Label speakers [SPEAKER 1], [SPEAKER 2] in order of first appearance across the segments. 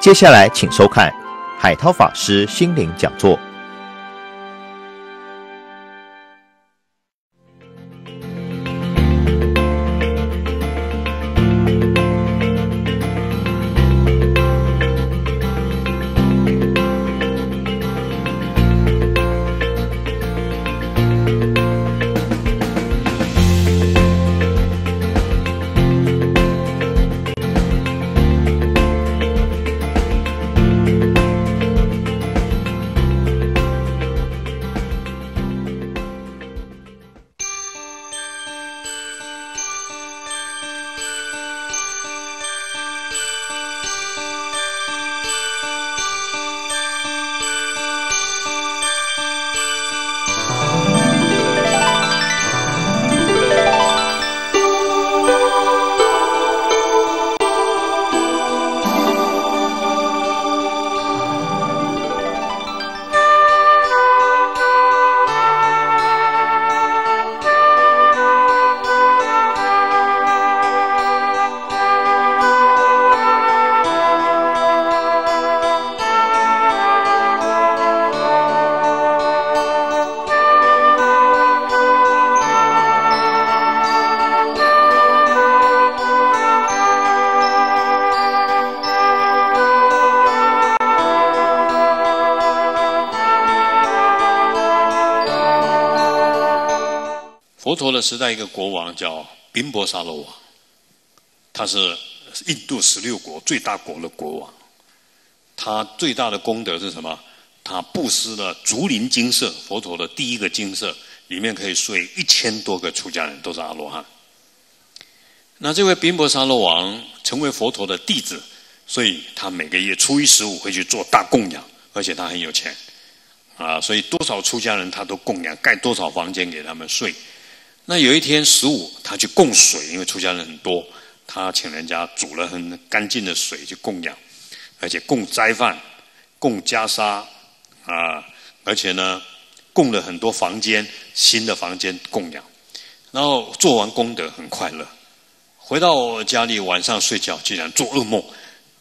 [SPEAKER 1] 接下来，请收看海涛法师心灵讲座。
[SPEAKER 2] 佛陀的时代，一个国王叫宾波沙罗王，他是印度十六国最大国的国王。他最大的功德是什么？他布施了竹林精舍，佛陀的第一个精舍，里面可以睡一千多个出家人，都是阿罗汉。那这位宾波沙罗王成为佛陀的弟子，所以他每个月初一十五会去做大供养，而且他很有钱啊，所以多少出家人他都供养，盖多少房间给他们睡。那有一天十五，他去供水，因为出家人很多，他请人家煮了很干净的水去供养，而且供斋饭，供袈裟，啊，而且呢，供了很多房间，新的房间供养，然后做完功德很快乐，回到家里晚上睡觉，竟然做噩梦，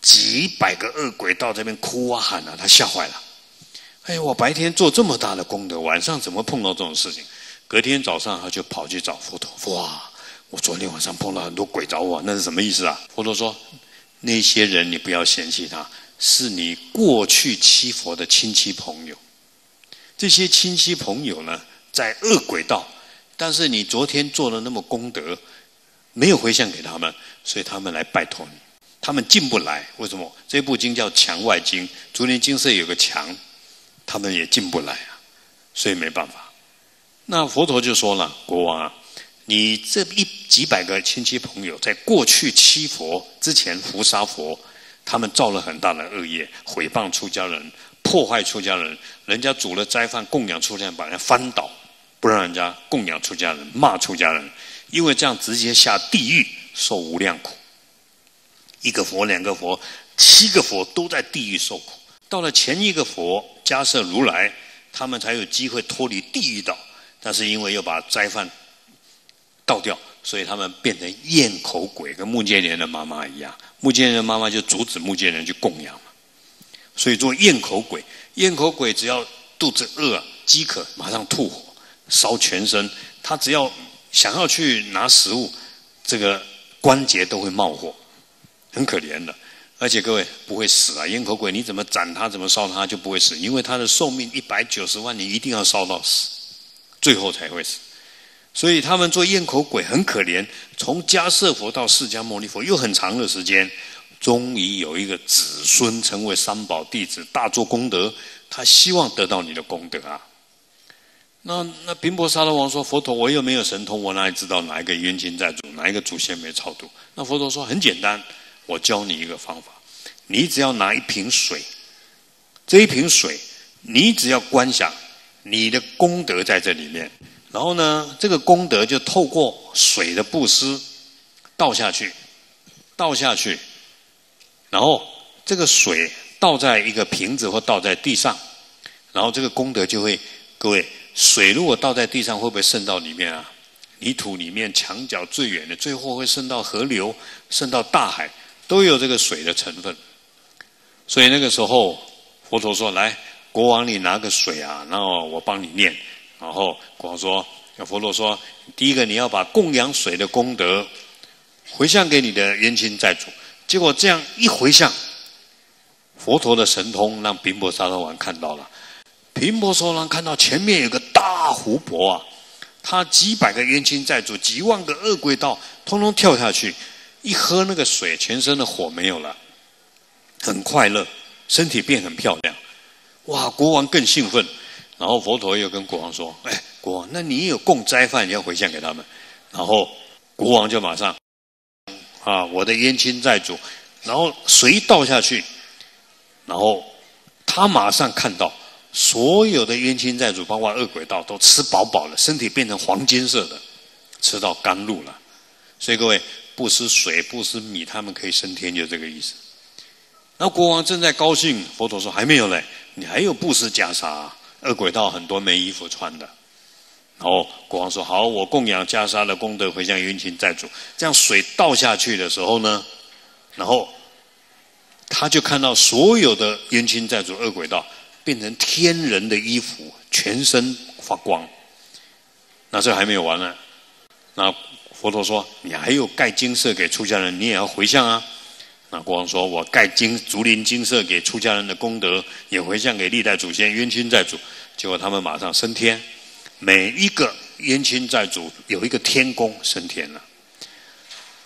[SPEAKER 2] 几百个恶鬼到这边哭啊喊啊，他吓坏了，哎，我白天做这么大的功德，晚上怎么碰到这种事情？隔天早上，他就跑去找佛陀。哇！我昨天晚上碰到很多鬼找我，那是什么意思啊？佛陀说：“那些人你不要嫌弃他，是你过去欺佛的亲戚朋友。这些亲戚朋友呢，在恶鬼道，但是你昨天做了那么功德，没有回向给他们，所以他们来拜托你。他们进不来，为什么？这部经叫墙外经，竹林精舍有个墙，他们也进不来啊，所以没办法。”那佛陀就说了：“国王啊，你这一几百个亲戚朋友，在过去欺佛之前伏杀佛，他们造了很大的恶业，毁谤出家人，破坏出家人。人家煮了斋饭供养出家人，把人翻倒，不让人家供养出家人，骂出家人，因为这样直接下地狱受无量苦。一个佛、两个佛、七个佛都在地狱受苦。到了前一个佛迦摄如来，他们才有机会脱离地狱岛。”但是因为又把斋饭倒掉，所以他们变成咽口鬼，跟木犍连的妈妈一样。木犍连的妈妈就阻止木犍连去供养嘛，所以做咽口鬼。咽口鬼只要肚子饿、饥渴，马上吐火、烧全身。他只要想要去拿食物，这个关节都会冒火，很可怜的。而且各位不会死啊！咽口鬼你怎么斩他，怎么烧他就不会死，因为他的寿命一百九十万年，一定要烧到死。最后才会死，所以他们做咽口鬼很可怜。从迦舍佛到释迦牟尼佛又很长的时间，终于有一个子孙成为三宝弟子，大做功德。他希望得到你的功德啊。那那频婆沙罗王说：“佛陀，我又没有神通，我哪里知道哪一个冤亲债主，哪一个祖先没超度？”那佛陀说：“很简单，我教你一个方法，你只要拿一瓶水，这一瓶水，你只要观想。”你的功德在这里面，然后呢，这个功德就透过水的布施倒下去，倒下去，然后这个水倒在一个瓶子或倒在地上，然后这个功德就会，各位，水如果倒在地上会不会渗到里面啊？泥土里面墙角最远的，最后会渗到河流，渗到大海，都有这个水的成分。所以那个时候，佛陀说：“来，国王，你拿个水啊，然后我帮你念。”然后国王说：“佛陀说，第一个你要把供养水的功德回向给你的冤亲债主。”结果这样一回向，佛陀的神通让频婆沙罗王看到了。频婆沙罗王看到前面有个大湖泊啊，他几百个冤亲债主、几万个恶鬼道，通通跳下去，一喝那个水，全身的火没有了。很快乐，身体变很漂亮，哇！国王更兴奋。然后佛陀又跟国王说：“哎，国王，那你有供斋饭，你要回向给他们。”然后国王就马上啊，我的冤亲债主，然后水倒下去，然后他马上看到所有的冤亲债主，包括恶鬼道，都吃饱饱了，身体变成黄金色的，吃到甘露了。所以各位，不施水，不施米，他们可以升天，就这个意思。那国王正在高兴，佛陀说：“还没有嘞，你还有布施袈裟，恶鬼道很多没衣服穿的。”然后国王说：“好，我供养袈裟的功德回向冤亲债主。这样水倒下去的时候呢，然后他就看到所有的冤亲债主、恶鬼道变成天人的衣服，全身发光。那这还没有完呢。那佛陀说：你还有盖金色给出家人，你也要回向啊。”那国王说：“我盖金竹林金色给出家人的功德，也回向给历代祖先冤亲债主。结果他们马上升天，每一个冤亲债主有一个天宫升天了。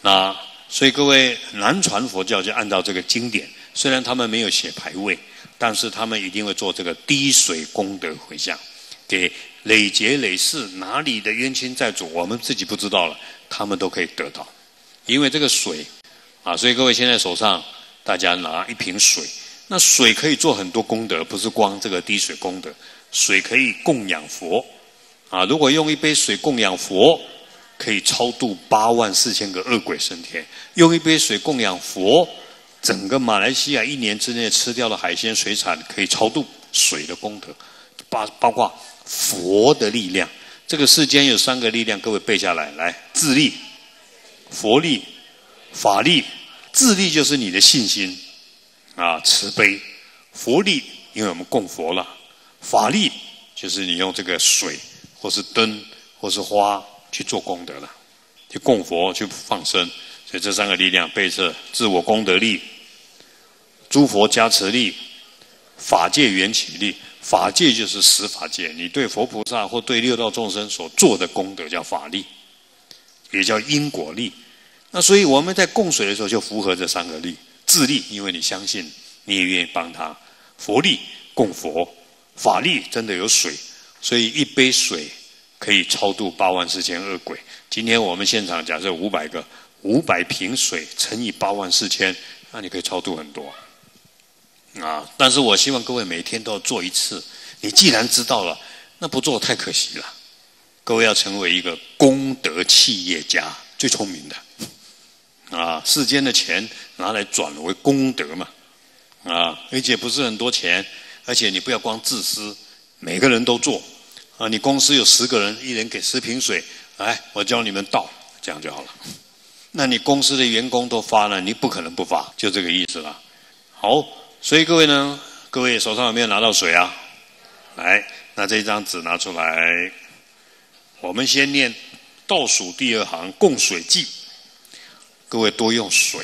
[SPEAKER 2] 那所以各位南传佛教就按照这个经典，虽然他们没有写牌位，但是他们一定会做这个滴水功德回向，给累劫累世哪里的冤亲债主，我们自己不知道了，他们都可以得到，因为这个水。”啊，所以各位现在手上大家拿一瓶水，那水可以做很多功德，不是光这个滴水功德。水可以供养佛，啊，如果用一杯水供养佛，可以超度八万四千个恶鬼升天；用一杯水供养佛，整个马来西亚一年之内吃掉的海鲜水产可以超度水的功德，包包括佛的力量。这个世间有三个力量，各位背下来，来自力、佛力。法力、自力就是你的信心啊，慈悲、佛力，因为我们供佛了；法力就是你用这个水，或是灯，或是花去做功德了，去供佛、去放生。所以这三个力量背着自我功德力、诸佛加持力、法界缘起力。法界就是十法界，你对佛菩萨或对六道众生所做的功德叫法力，也叫因果力。那所以我们在供水的时候就符合这三个力：自力，因为你相信，你也愿意帮他；佛力，供佛；法力，真的有水，所以一杯水可以超度八万四千恶鬼。今天我们现场假设五百个，五百瓶水乘以八万四千，那你可以超度很多啊！但是我希望各位每天都要做一次。你既然知道了，那不做太可惜了。各位要成为一个功德企业家，最聪明的。啊，世间的钱拿来转为功德嘛，啊，而且不是很多钱，而且你不要光自私，每个人都做，啊，你公司有十个人，一人给十瓶水，来，我教你们倒，这样就好了。那你公司的员工都发了，你不可能不发，就这个意思了。好，所以各位呢，各位手上有没有拿到水啊？来，那这张纸拿出来，我们先念倒数第二行供水记。各位多用水，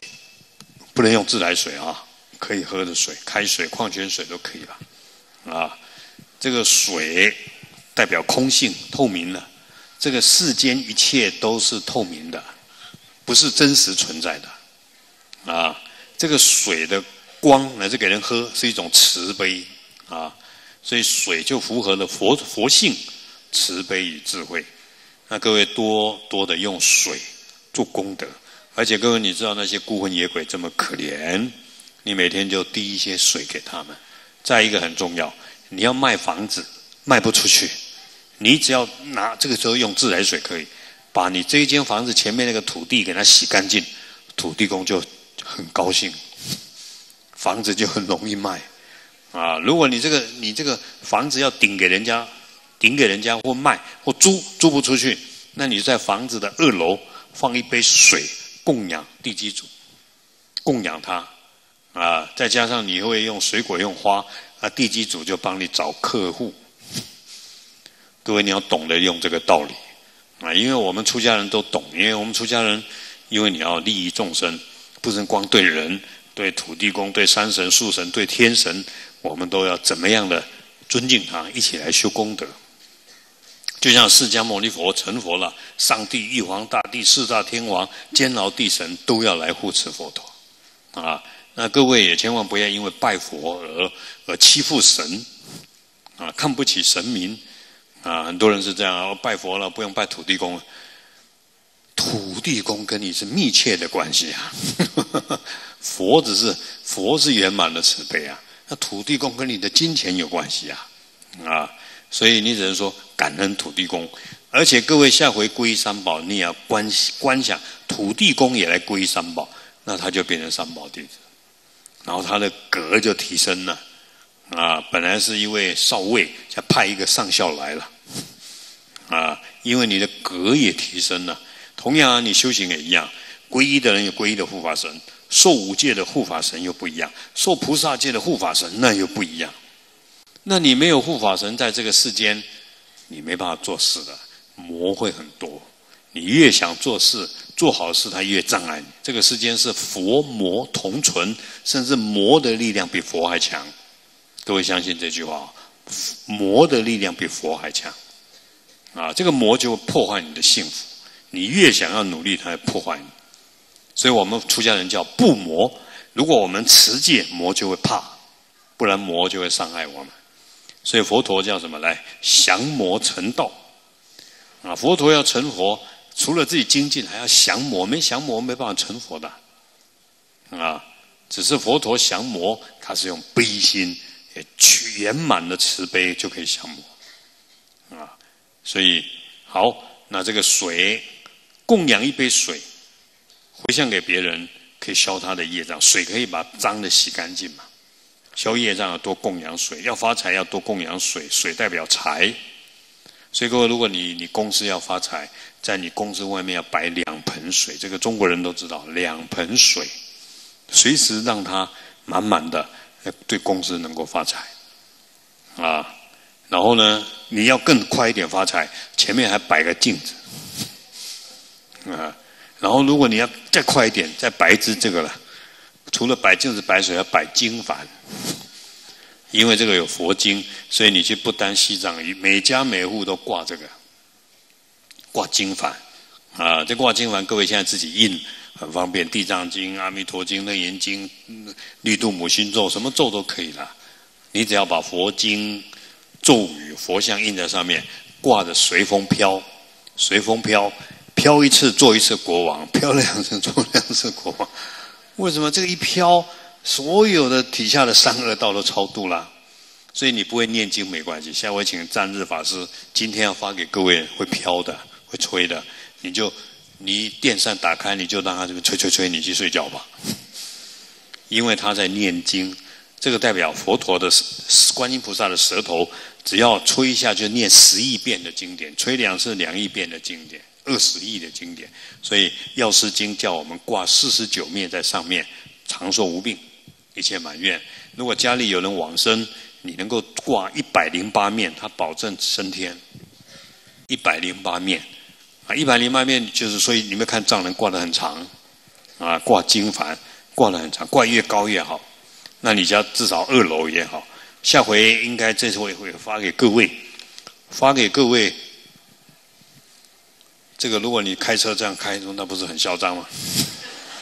[SPEAKER 2] 不能用自来水啊！可以喝的水、开水、矿泉水都可以了。啊，这个水代表空性、透明的。这个世间一切都是透明的，不是真实存在的。啊，这个水的光乃至给人喝是一种慈悲啊，所以水就符合了佛佛性、慈悲与智慧。那各位多多的用水做功德。而且各位，你知道那些孤魂野鬼这么可怜，你每天就滴一些水给他们。再一个很重要，你要卖房子卖不出去，你只要拿这个时候用自来水可以，把你这一间房子前面那个土地给它洗干净，土地公就很高兴，房子就很容易卖。啊，如果你这个你这个房子要顶给人家，顶给人家或卖或租租不出去，那你在房子的二楼放一杯水。供养地基主，供养他，啊，再加上你会用水果用花，啊，地基主就帮你找客户。各位你要懂得用这个道理啊，因为我们出家人都懂，因为我们出家人，因为你要利益众生，不能光对人、对土地公、对山神、树神、对天神，我们都要怎么样的尊敬他，一起来修功德。就像释迦牟尼佛成佛了，上帝、玉皇大帝、四大天王、监牢地神都要来护持佛陀，啊，那各位也千万不要因为拜佛而而欺负神，啊，看不起神明，啊，很多人是这样，拜佛了不用拜土地公，土地公跟你是密切的关系啊，佛只是佛是圆满的慈悲啊，那土地公跟你的金钱有关系啊，啊。所以你只能说感恩土地公，而且各位下回皈依三宝，你也要观观想土地公也来皈依三宝，那他就变成三宝弟子，然后他的格就提升了，啊，本来是一位少尉，再派一个上校来了，啊，因为你的格也提升了。同样，你修行也一样，皈依的人有皈依的护法神，受五戒的护法神又不一样，受菩萨戒的护法神那又不一样。那你没有护法神在这个世间，你没办法做事的，魔会很多。你越想做事做好事，他越障碍你。这个世间是佛魔同存，甚至魔的力量比佛还强。各位相信这句话？魔的力量比佛还强啊！这个魔就会破坏你的幸福。你越想要努力，它会破坏你。所以我们出家人叫不魔。如果我们持戒，魔就会怕；不然魔就会伤害我们。所以佛陀叫什么？来降魔成道啊！佛陀要成佛，除了自己精进，还要降魔。没降魔，没办法成佛的啊！只是佛陀降魔，他是用悲心，去圆满的慈悲就可以降魔啊！所以好，那这个水供养一杯水，回向给别人，可以消他的业障。水可以把脏的洗干净嘛？宵夜上要多供养水，要发财要多供养水，水代表财。所以各位，如果你你公司要发财，在你公司外面要摆两盆水，这个中国人都知道，两盆水，随时让它满满的，对公司能够发财啊。然后呢，你要更快一点发财，前面还摆个镜子啊。然后如果你要再快一点，再摆一只这个了。除了摆镜子、摆水，要摆经幡，因为这个有佛经，所以你去不丹西藏，每家每户都挂这个，挂经幡啊。这挂经幡，各位现在自己印很方便，《地藏经》、《阿弥陀经》、《楞严经》、《绿度母心咒》，什么咒都可以了。你只要把佛经咒语、佛像印在上面，挂着随风飘，随风飘，飘一次做一次国王，飘两次做两次国王。为什么这个一飘，所有的底下的三恶道都超度了？所以你不会念经没关系。下回请占日法师今天要发给各位会飘的、会吹的，你就你电扇打开，你就让他这个吹吹吹，你去睡觉吧。因为他在念经，这个代表佛陀的观音菩萨的舌头，只要吹一下就念十亿遍的经典，吹两次两亿遍的经典。二十亿的经典，所以药师经叫我们挂四十九面在上面，长寿无病，一切满愿。如果家里有人往生，你能够挂一百零八面，他保证升天。一百零八面啊，一百零八面就是所以你们看藏人挂的很长啊，挂经幡挂的很长，挂越高越好。那你家至少二楼也好。下回应该这次会会发给各位，发给各位。这个如果你开车这样开，那不是很嚣张吗？